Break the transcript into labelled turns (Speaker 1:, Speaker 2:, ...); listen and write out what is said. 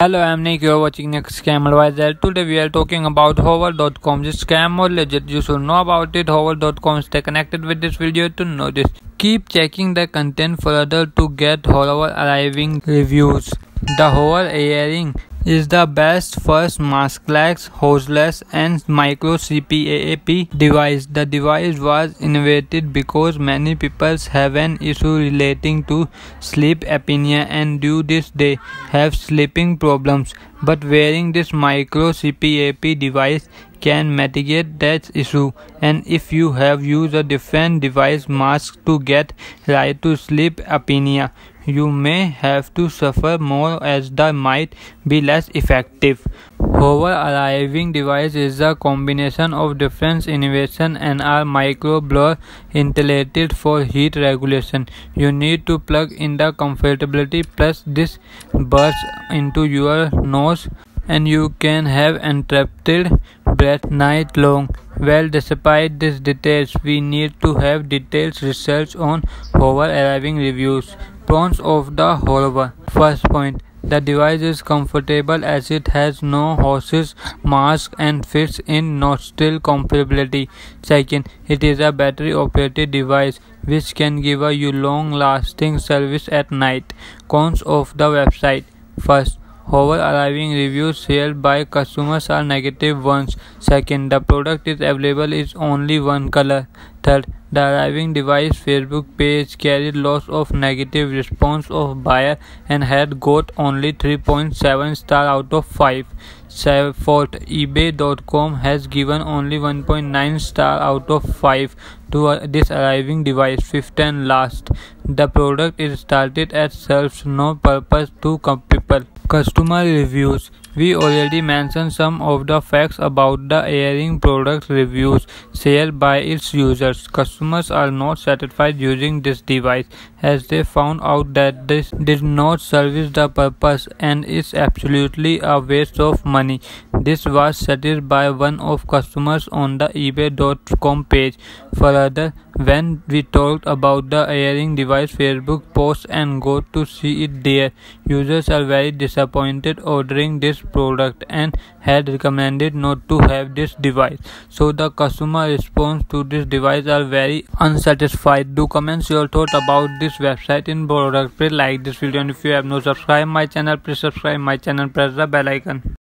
Speaker 1: Hello, I'm Nick. You're watching Next Scam Advisor. Today we are talking about Hover.com. This scam or legit. You should know about it. Hover.com. Stay connected with this video to know this. Keep checking the content further to get Hover arriving reviews. The Hover airing is the best first maskless, hoseless and micro CPAP device. The device was innovated because many people have an issue relating to sleep apnea and due this they have sleeping problems. But wearing this micro CPAP device can mitigate that issue and if you have used a different device mask to get right to sleep apnea you may have to suffer more as the might be less effective. Hover arriving device is a combination of different innovation and are micro blower insulated for heat regulation. You need to plug in the comfortability plus this bursts into your nose and you can have interrupted breath night long. Well, despite these details, we need to have detailed research on hover arriving reviews. Pros of the Hover. First point. The device is comfortable as it has no hoses, mask and fits in nostril compatibility. Second, it is a battery operated device which can give you long lasting service at night. Cons of the website. First, Hover arriving reviews shared by customers are negative ones. Second, the product is available is only one color. Third, the arriving device Facebook page carried lots of negative response of buyer and had got only 3.7 star out of 5. Fourth, eBay.com has given only 1.9 star out of 5 to uh, this arriving device. Fifth and last, the product is started at serves no purpose to people. Customer reviews We already mentioned some of the facts about the airing product reviews shared by its users. Customers are not satisfied using this device as they found out that this did not service the purpose and is absolutely a waste of money. This was stated by one of customers on the ebay.com page. Further, when we talked about the airing device Facebook post and go to see it there, users are very disappointed ordering this product and had recommended not to have this device. So the customer response to this device are very unsatisfied. Do comment your thought about this website in product. Please like this video and if you have not subscribed my channel, please subscribe my channel. Press the bell icon.